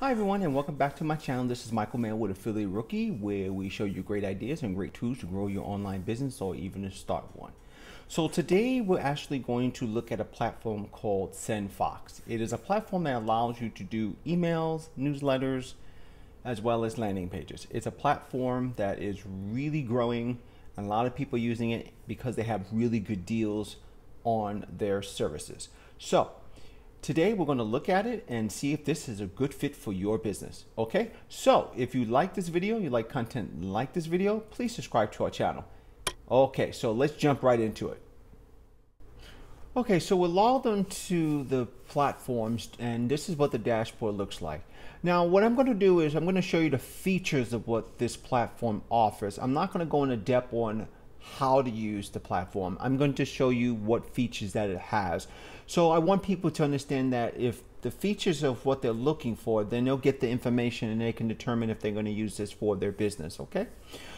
Hi everyone and welcome back to my channel. This is Michael Mann with Affiliate Rookie where we show you great ideas and great tools to grow your online business or even to start one. So today we're actually going to look at a platform called SendFox. It is a platform that allows you to do emails, newsletters, as well as landing pages. It's a platform that is really growing and a lot of people using it because they have really good deals on their services. So Today we're going to look at it and see if this is a good fit for your business. Okay, so if you like this video, you like content like this video, please subscribe to our channel. Okay, so let's jump right into it. Okay, so we're logged onto the platforms and this is what the dashboard looks like. Now what I'm going to do is I'm going to show you the features of what this platform offers. I'm not going to go into depth on how to use the platform. I'm going to show you what features that it has. So I want people to understand that if the features of what they're looking for, then they'll get the information and they can determine if they're going to use this for their business, okay?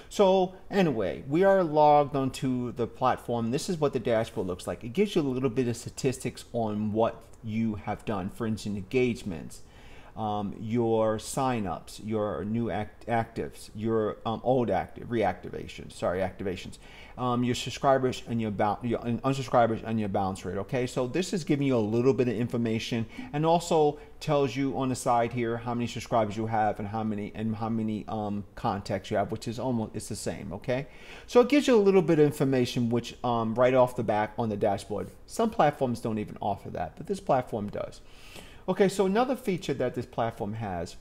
So anyway, we are logged onto the platform. This is what the dashboard looks like. It gives you a little bit of statistics on what you have done. For instance, engagements, um, your signups, your new act actives, your um, old active reactivations, sorry, activations, um, your subscribers and your, your unsubscribers and your bounce rate. Okay, so this is giving you a little bit of information and also tells you on the side here how many subscribers you have and how many and how many um, contacts you have, which is almost it's the same. Okay, so it gives you a little bit of information, which um, right off the back on the dashboard. Some platforms don't even offer that, but this platform does. Okay, so another feature that this platform has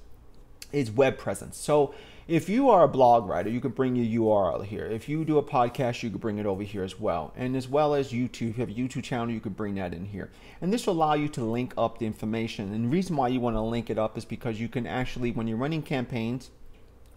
is web presence. So if you are a blog writer, you can bring your URL here. If you do a podcast, you can bring it over here as well. And as well as YouTube, if you have a YouTube channel, you can bring that in here. And this will allow you to link up the information. And the reason why you want to link it up is because you can actually, when you're running campaigns,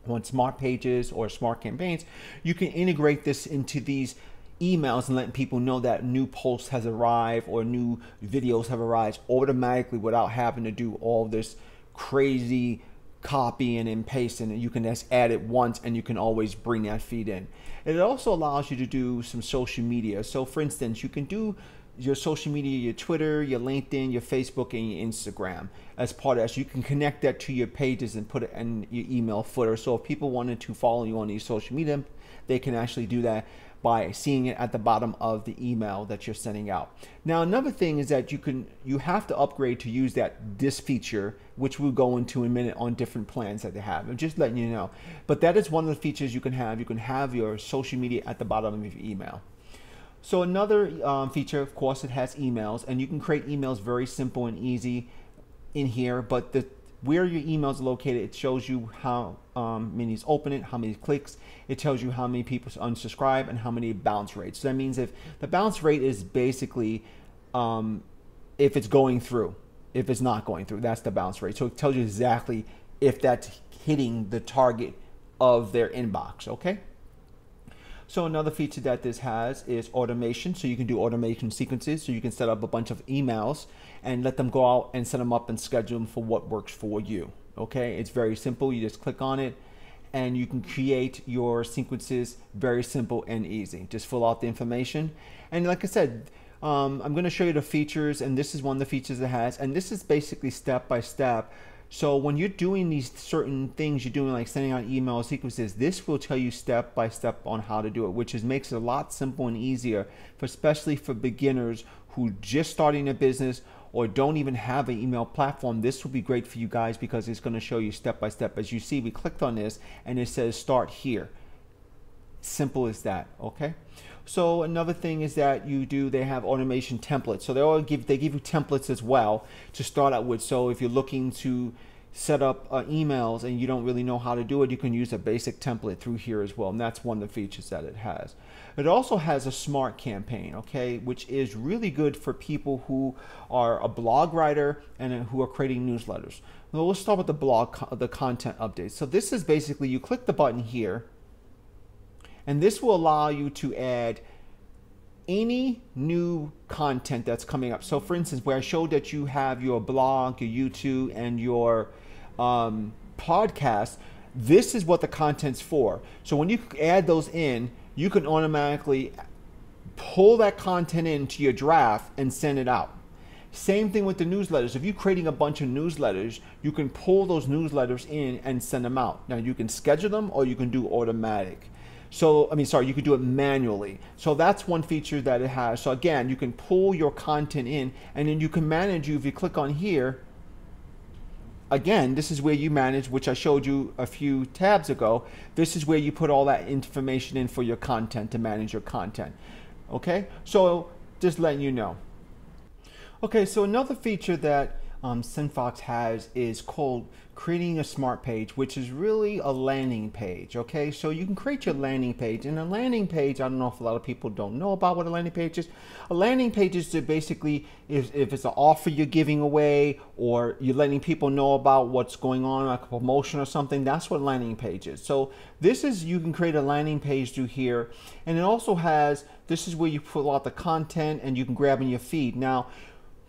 on smart pages or smart campaigns, you can integrate this into these emails and letting people know that new post has arrived or new videos have arrived automatically without having to do all this crazy copying and pasting and you can just add it once and you can always bring that feed in. it also allows you to do some social media. So for instance, you can do your social media, your Twitter, your LinkedIn, your Facebook, and your Instagram as part of that. So you can connect that to your pages and put it in your email footer. So if people wanted to follow you on these social media, they can actually do that by seeing it at the bottom of the email that you're sending out. Now another thing is that you can you have to upgrade to use that this feature, which we'll go into in a minute on different plans that they have. I'm just letting you know. But that is one of the features you can have. You can have your social media at the bottom of your email. So another um, feature, of course, it has emails, and you can create emails very simple and easy in here. But the where your emails located. It shows you how um, many is open it, how many clicks. It tells you how many people unsubscribe and how many bounce rates. So that means if the bounce rate is basically um, if it's going through, if it's not going through, that's the bounce rate. So it tells you exactly if that's hitting the target of their inbox. Okay. So another feature that this has is automation. So you can do automation sequences. So you can set up a bunch of emails and let them go out and set them up and schedule them for what works for you. Okay, it's very simple. You just click on it and you can create your sequences very simple and easy. Just fill out the information. And like I said, um, I'm going to show you the features and this is one of the features it has. And this is basically step by step so when you're doing these certain things, you're doing like sending out email sequences, this will tell you step by step on how to do it, which is makes it a lot simple and easier, for especially for beginners who just starting a business or don't even have an email platform. This will be great for you guys because it's going to show you step by step. As you see, we clicked on this and it says start here. Simple as that, okay? So another thing is that you do, they have automation templates. So they all give, they give you templates as well to start out with. So if you're looking to set up uh, emails and you don't really know how to do it, you can use a basic template through here as well. And that's one of the features that it has. It also has a smart campaign, okay, which is really good for people who are a blog writer and uh, who are creating newsletters. Well, let's start with the blog, the content update. So this is basically, you click the button here and this will allow you to add any new content that's coming up. So for instance, where I showed that you have your blog, your YouTube, and your um, podcast, this is what the content's for. So when you add those in, you can automatically pull that content into your draft and send it out. Same thing with the newsletters. If you're creating a bunch of newsletters, you can pull those newsletters in and send them out. Now you can schedule them or you can do automatic. So, I mean, sorry, you could do it manually. So that's one feature that it has. So again, you can pull your content in and then you can manage you, if you click on here, again, this is where you manage, which I showed you a few tabs ago. This is where you put all that information in for your content to manage your content. Okay, so just letting you know. Okay, so another feature that um, has is called creating a smart page, which is really a landing page. Okay, so you can create your landing page, and a landing page, I don't know if a lot of people don't know about what a landing page is. A landing page is basically if, if it's an offer you're giving away or you're letting people know about what's going on, like a promotion or something. That's what landing page is. So this is you can create a landing page through here, and it also has this is where you put out the content and you can grab in your feed. Now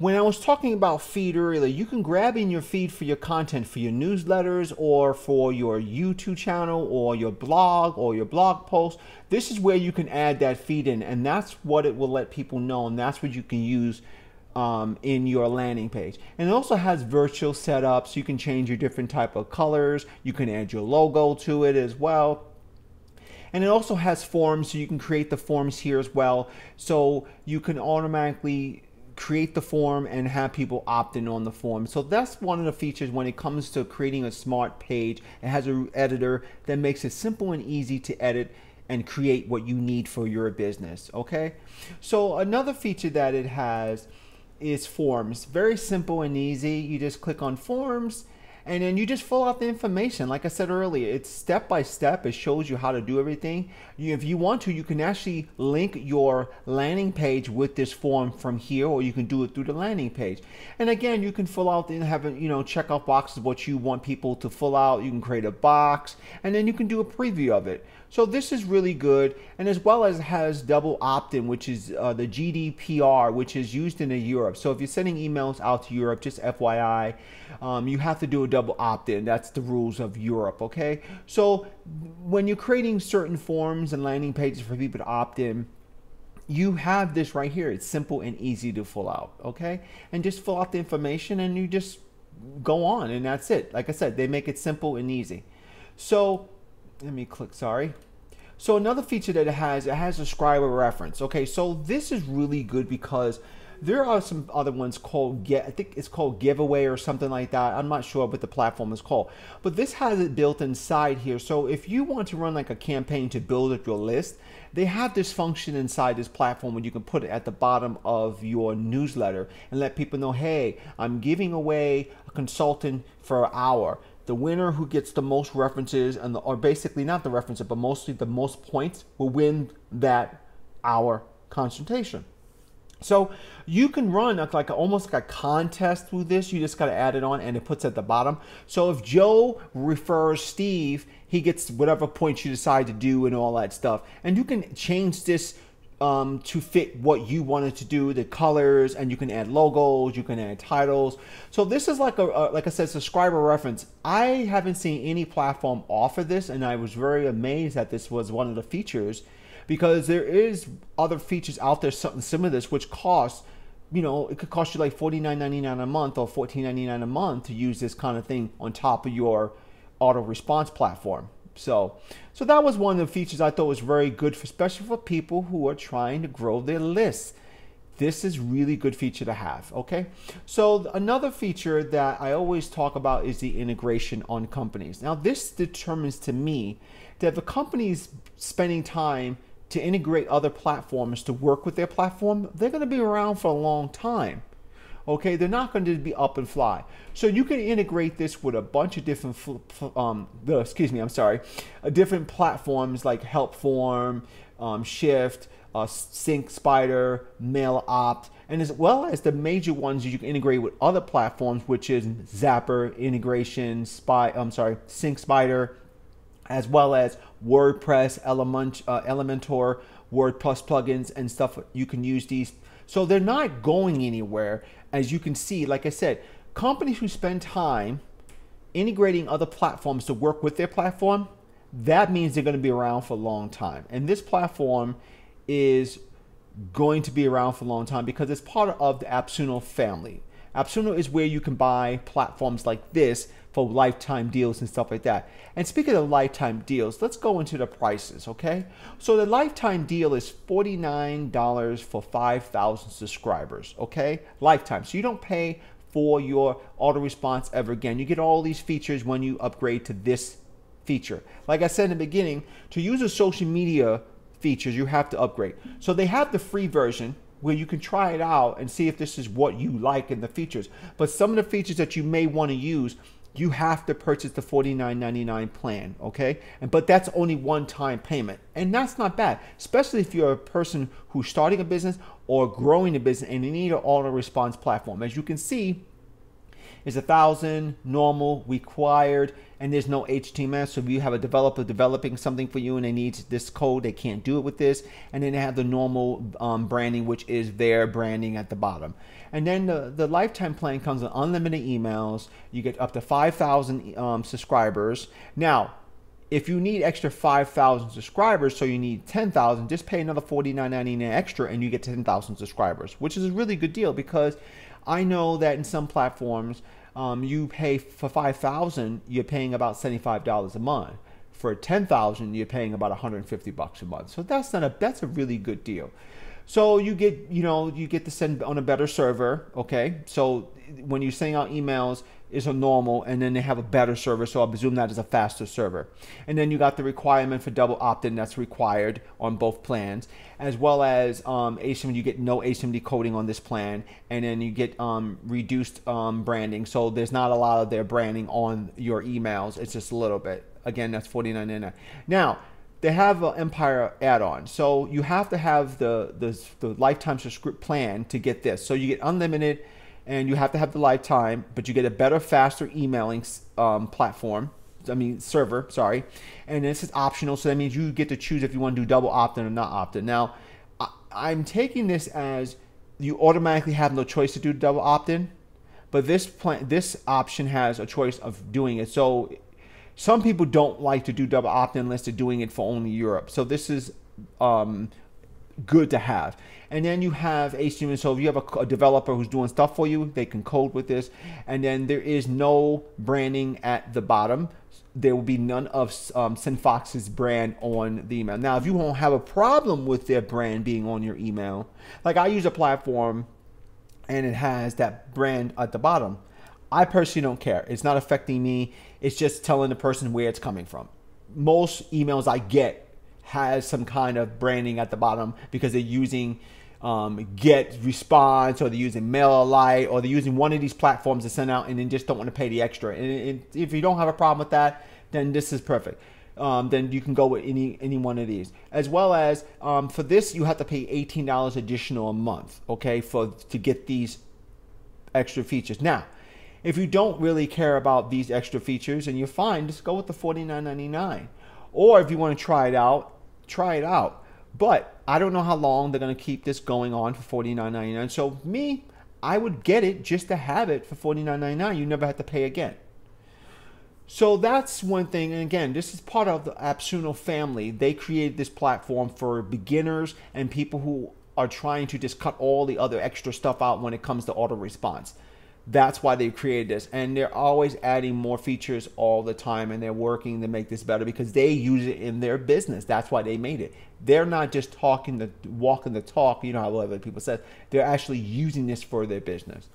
when I was talking about feed earlier, you can grab in your feed for your content, for your newsletters or for your YouTube channel or your blog or your blog post. This is where you can add that feed in and that's what it will let people know and that's what you can use um, in your landing page. And it also has virtual setups. You can change your different type of colors. You can add your logo to it as well. And it also has forms, so you can create the forms here as well. So you can automatically create the form and have people opt in on the form. So that's one of the features when it comes to creating a smart page. It has an editor that makes it simple and easy to edit and create what you need for your business. Okay. So another feature that it has is forms. Very simple and easy. You just click on forms and then you just fill out the information. Like i said earlier it's step by step. It shows you how to do everything. You, if you want to you can actually link your landing page with this form from here or you can do it through the landing page. And again you can fill out and have you know check off boxes what you want people to fill out. You can create a box and then you can do a preview of it. So this is really good, and as well as has double opt-in, which is uh, the GDPR, which is used in Europe. So if you're sending emails out to Europe, just FYI, um, you have to do a double opt-in. That's the rules of Europe. Okay. So when you're creating certain forms and landing pages for people to opt in, you have this right here. It's simple and easy to fill out. Okay, and just fill out the information, and you just go on, and that's it. Like I said, they make it simple and easy. So let me click, sorry. So another feature that it has, it has a scribe reference. Okay, so this is really good because there are some other ones called get I think it's called giveaway or something like that. I'm not sure what the platform is called. But this has it built inside here. So if you want to run like a campaign to build up your list, they have this function inside this platform where you can put it at the bottom of your newsletter and let people know, hey, I'm giving away a consultant for an hour the winner who gets the most references and the, or basically not the references but mostly the most points will win that hour consultation so you can run like, like almost like a contest through this you just got to add it on and it puts at the bottom so if joe refers steve he gets whatever points you decide to do and all that stuff and you can change this um, to fit what you wanted to do, the colors, and you can add logos, you can add titles. So this is like a, a, like I said, subscriber reference. I haven't seen any platform offer this, and I was very amazed that this was one of the features, because there is other features out there, something similar to this, which costs. You know, it could cost you like $49.99 a month or $14.99 a month to use this kind of thing on top of your auto response platform. So, so that was one of the features I thought was very good, for, especially for people who are trying to grow their lists. This is really good feature to have. Okay, so another feature that I always talk about is the integration on companies. Now, this determines to me that if a company is spending time to integrate other platforms to work with their platform, they're going to be around for a long time okay? They're not going to be up and fly. So you can integrate this with a bunch of different um, excuse me i'm sorry uh, different platforms like helpform um, shift uh, SyncSpider MailOps and as well as the major ones you can integrate with other platforms which is Zapier integration spy i'm sorry SyncSpider as well as wordpress element uh, elementor wordpress plugins and stuff you can use these so they're not going anywhere. As you can see, like I said, companies who spend time integrating other platforms to work with their platform, that means they're going to be around for a long time. And this platform is going to be around for a long time because it's part of the AppSumo family. AppSumo is where you can buy platforms like this for lifetime deals and stuff like that. And speaking of lifetime deals, let's go into the prices, okay? So the lifetime deal is $49 for 5,000 subscribers, okay? Lifetime. So you don't pay for your auto response ever again. You get all these features when you upgrade to this feature. Like I said in the beginning, to use a social media features, you have to upgrade. So they have the free version where you can try it out and see if this is what you like in the features. But some of the features that you may want to use, you have to purchase the $49.99 plan, okay? And but that's only one-time payment. And that's not bad, especially if you're a person who's starting a business or growing a business and you need an auto response platform. As you can see, is a thousand normal required and there's no HTML. So if you have a developer developing something for you and they need this code, they can't do it with this. And then they have the normal um, branding, which is their branding at the bottom. And then the, the lifetime plan comes with unlimited emails. You get up to 5,000 um, subscribers. Now, if you need extra 5,000 subscribers, so you need 10,000, just pay another $49.99 extra and you get 10,000 subscribers, which is a really good deal because I know that in some platforms, um, you pay for 5000 you're paying about $75 a month. For 10000 you're paying about 150 bucks a month. So that's not a that's a really good deal. So you get, you know, you get to send on a better server, okay? So when you're sending out emails, is a normal, and then they have a better server, so I'll presume that is a faster server. And then you got the requirement for double opt-in that's required on both plans, as well as um, ASIM, you get no ASIM decoding on this plan, and then you get um, reduced um, branding, so there's not a lot of their branding on your emails, it's just a little bit. Again, that's $49.99. Now, they have an Empire add-on. So you have to have the, the, the lifetime subscription plan to get this. So you get unlimited and you have to have the lifetime, but you get a better, faster emailing um, platform. I mean, server, sorry. And this is optional. So that means you get to choose if you want to do double opt-in or not opt-in. Now, I, am taking this as you automatically have no choice to do double opt-in, but this plan, this option has a choice of doing it. So some people don't like to do double opt-in unless they're doing it for only Europe. So this is um, good to have. And then you have HTML. So if you have a, a, developer who's doing stuff for you, they can code with this. And then there is no branding at the bottom. There will be none of um, SendFox's brand on the email. Now, if you won't have a problem with their brand being on your email, like I use a platform and it has that brand at the bottom I personally don't care. It's not affecting me. It's just telling the person where it's coming from. Most emails I get has some kind of branding at the bottom because they're using um, GetResponse or they're using Mail MailerLite or they're using one of these platforms to send out and then just don't want to pay the extra. And if you don't have a problem with that, then this is perfect. Um, then you can go with any any one of these. As well as um, for this, you have to pay eighteen dollars additional a month, okay, for to get these extra features. Now, if you don't really care about these extra features and you're fine, just go with the $49.99. Or if you want to try it out, try it out. But I don't know how long they're going to keep this going on for $49.99. So me, I would get it just to have it for $49.99. You never have to pay again. So that's one thing. And again, this is part of the AppSumo family. They created this platform for beginners and people who are trying to just cut all the other extra stuff out when it comes to auto response that's why they've created this. And they're always adding more features all the time and they're working to make this better because they use it in their business. That's why they made it. They're not just talking the walking the talk you know how other people said. They're actually using this for their business.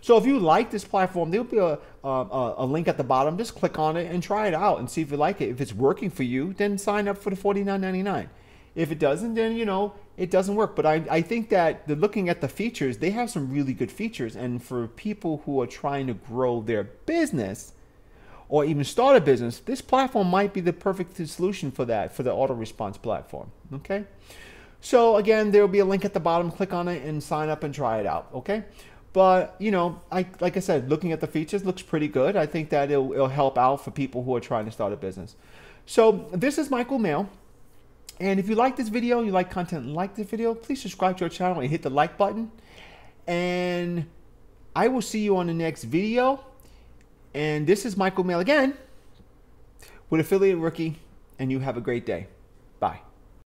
So if you like this platform there'll be a, um, a, a link at the bottom. Just click on it and try it out and see if you like it. If it's working for you then sign up for the $49.99 if it doesn't, then you know it doesn't work. But I, I think that the, looking at the features, they have some really good features. And for people who are trying to grow their business or even start a business, this platform might be the perfect solution for that, for the auto response platform. Okay. So again, there will be a link at the bottom. Click on it and sign up and try it out. Okay. But you know, I like I said, looking at the features looks pretty good. I think that it'll, it'll help out for people who are trying to start a business. So this is Michael Mail. And if you like this video, you like content like this video, please subscribe to our channel and hit the like button. And I will see you on the next video. And this is Michael Mail again with Affiliate Rookie, and you have a great day. Bye.